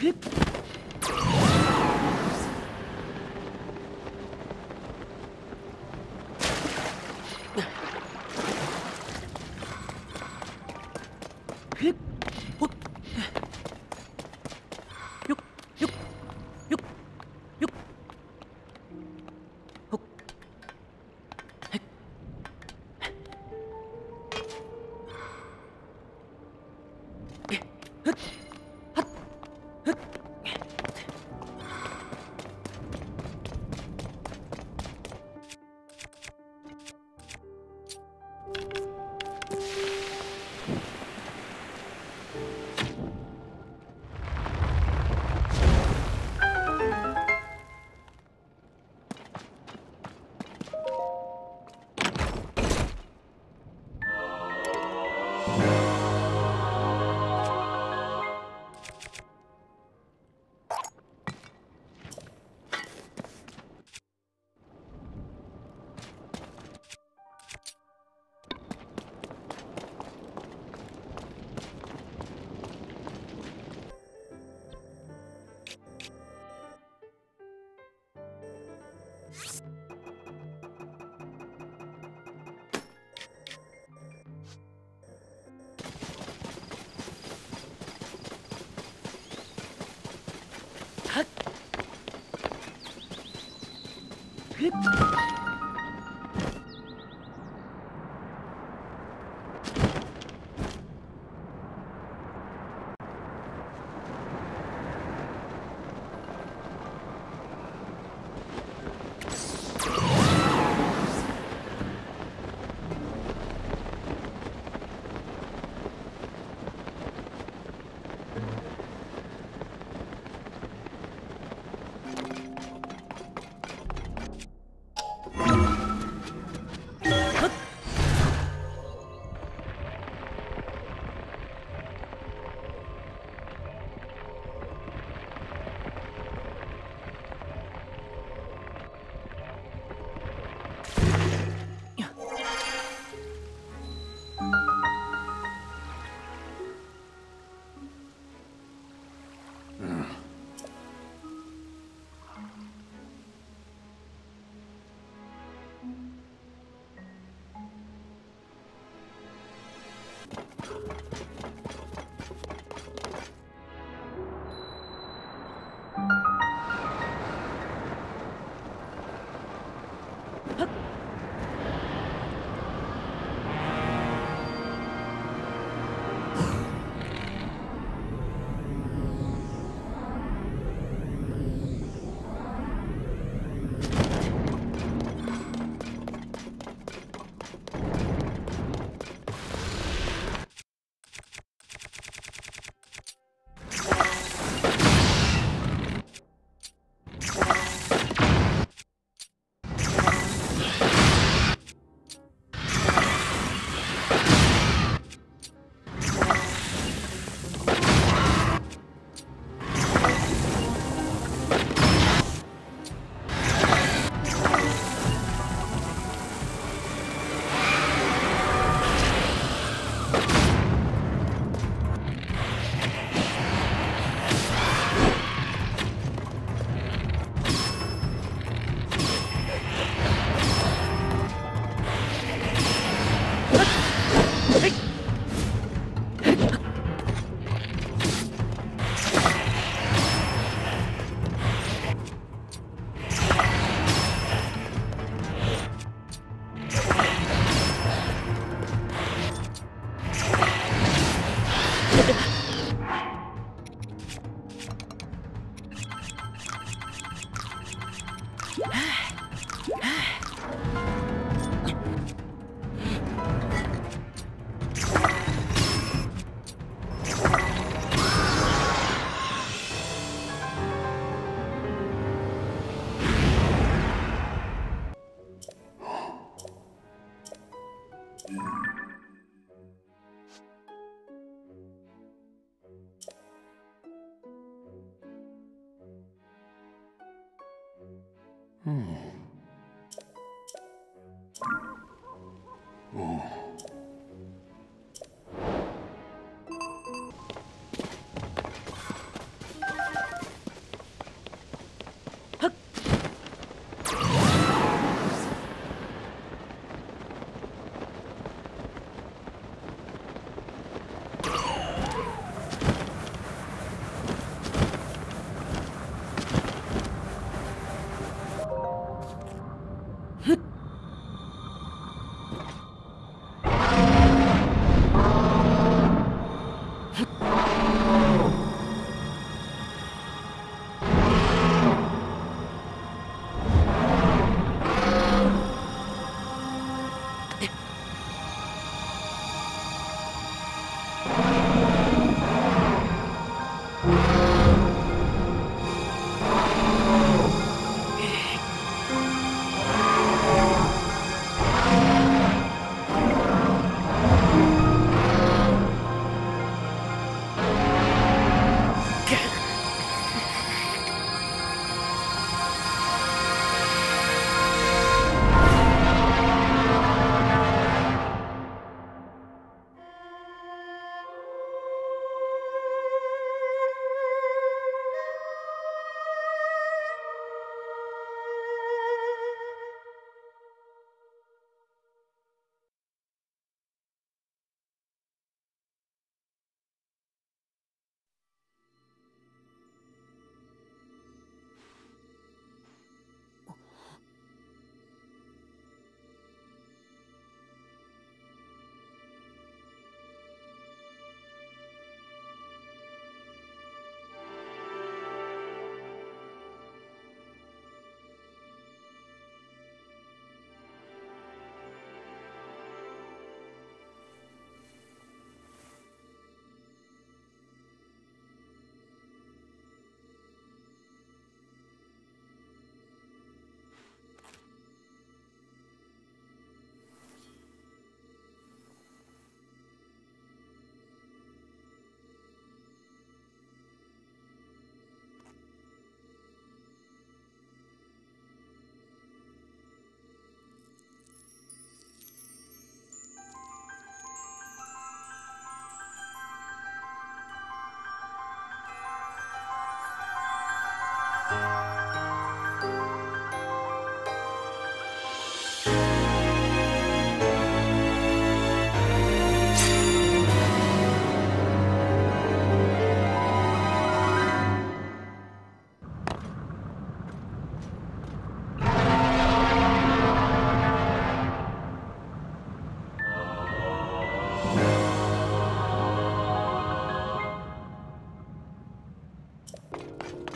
Hup! はっ。Hmm.